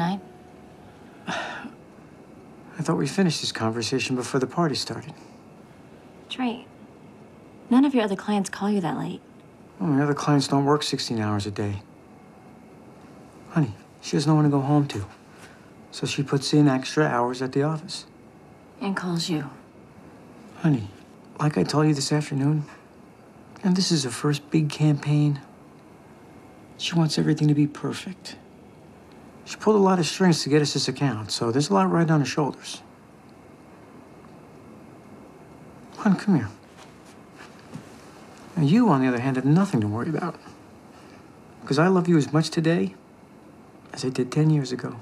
Tonight? I thought we finished this conversation before the party started. Trey, none of your other clients call you that late. Well, my other clients don't work 16 hours a day. Honey, she has no one to go home to. So she puts in extra hours at the office. And calls you. Honey, like I told you this afternoon, and this is her first big campaign. She wants everything to be perfect. She pulled a lot of strings to get us this account, so there's a lot riding on her shoulders. Hon, come here. Now, you, on the other hand, have nothing to worry about. Because I love you as much today as I did 10 years ago.